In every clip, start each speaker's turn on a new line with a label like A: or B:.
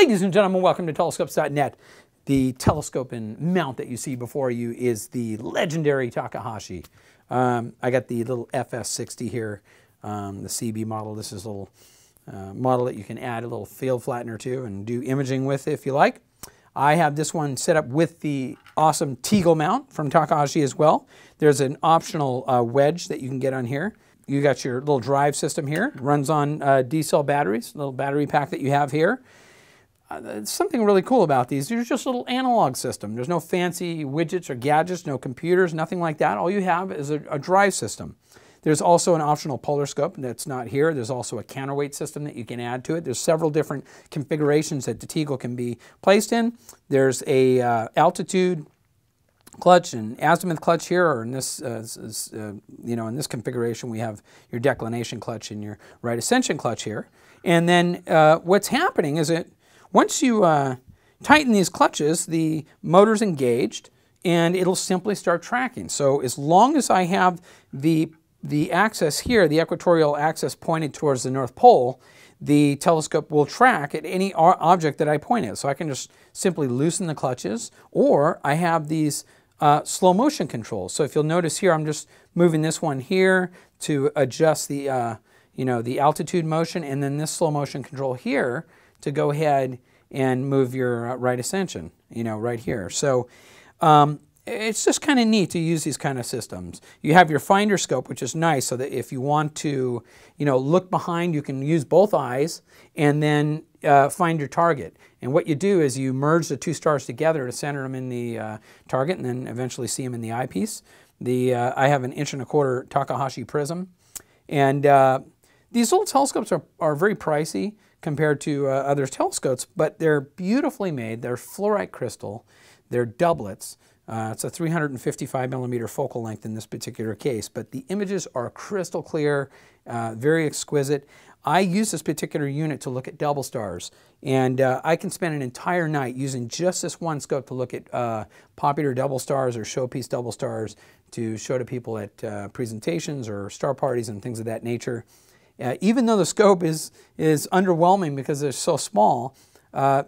A: Ladies and gentlemen, welcome to telescopes.net. The telescope and mount that you see before you is the legendary Takahashi. Um, I got the little FS60 here, um, the CB model. This is a little uh, model that you can add a little field flattener to and do imaging with if you like. I have this one set up with the awesome Teegul mount from Takahashi as well. There's an optional uh, wedge that you can get on here. You got your little drive system here. It runs on uh, D-cell batteries, a little battery pack that you have here. Uh, something really cool about these. They're just a little analog system. There's no fancy widgets or gadgets, no computers, nothing like that. All you have is a, a drive system. There's also an optional polar scope that's not here. There's also a counterweight system that you can add to it. There's several different configurations that the Teegul can be placed in. There's a uh, altitude clutch and azimuth clutch here, or in this, uh, is, uh, you know, in this configuration, we have your declination clutch and your right ascension clutch here. And then uh, what's happening is that once you uh, tighten these clutches, the motor's engaged and it'll simply start tracking. So as long as I have the the axis here, the equatorial axis pointed towards the North Pole, the telescope will track at any object that I point at. So I can just simply loosen the clutches, or I have these uh, slow motion controls. So if you'll notice here, I'm just moving this one here to adjust the, uh, you know, the altitude motion, and then this slow motion control here to go ahead and move your uh, right ascension, you know, right here. So um, it's just kind of neat to use these kind of systems. You have your finder scope, which is nice, so that if you want to, you know, look behind, you can use both eyes and then uh, find your target. And what you do is you merge the two stars together to center them in the uh, target, and then eventually see them in the eyepiece. The uh, I have an inch and a quarter Takahashi prism, and uh, these old telescopes are, are very pricey compared to uh, other telescopes, but they're beautifully made. They're fluorite crystal. They're doublets. Uh, it's a 355 millimeter focal length in this particular case, but the images are crystal clear, uh, very exquisite. I use this particular unit to look at double stars, and uh, I can spend an entire night using just this one scope to look at uh, popular double stars or showpiece double stars to show to people at uh, presentations or star parties and things of that nature. Uh, even though the scope is, is underwhelming because it's so small,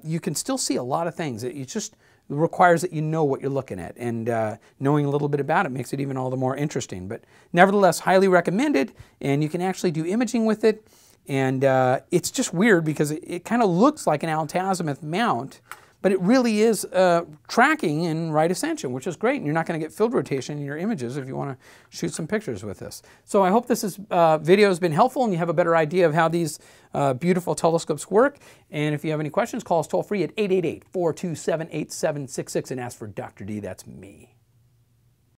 A: you can still see a lot of things. It, you just requires that you know what you're looking at, and uh, knowing a little bit about it makes it even all the more interesting. But nevertheless, highly recommended, and you can actually do imaging with it. And uh, it's just weird because it, it kind of looks like an altazimuth mount, but it really is uh, tracking in right ascension, which is great. And you're not going to get field rotation in your images if you want to shoot some pictures with this. So I hope this is, uh, video has been helpful and you have a better idea of how these uh, beautiful telescopes work. And if you have any questions, call us toll free at 888 427 8766 and ask for Dr. D. That's me.